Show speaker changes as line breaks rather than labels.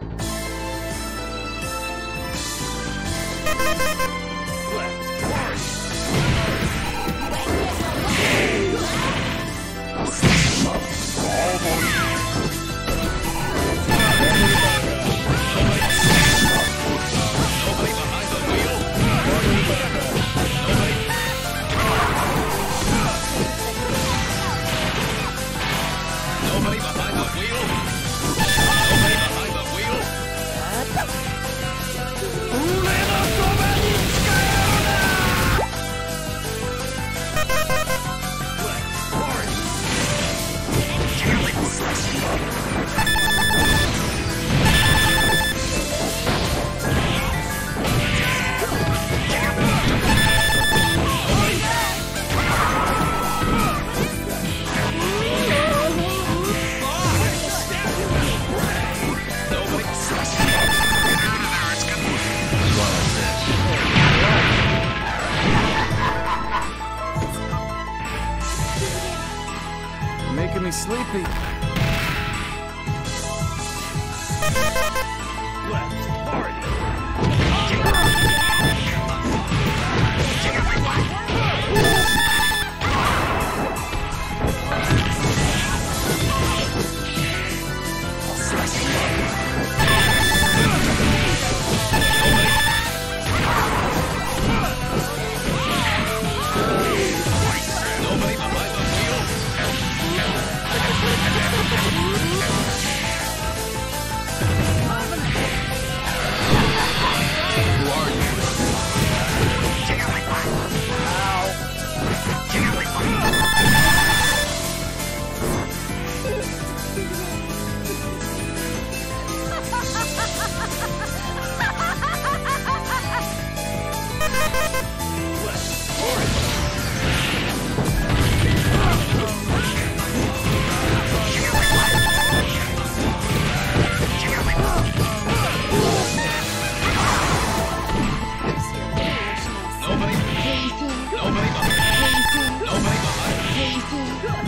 Bye.
sleepy.
一个。